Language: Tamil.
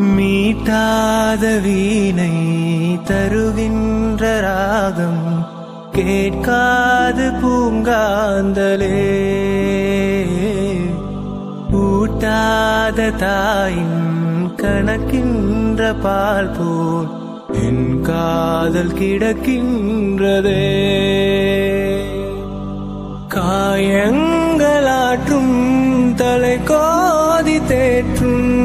மீட்டாத வீணை தருகின்ற ராகம் கேட்காது பூங்காந்தலே. ஊட்டாத தாயின் கணக்கின்ற பால் போல் என் காதல் கிடக்கின்றதே. காயங்களாற்றும் தலை கோதி தேற்றும்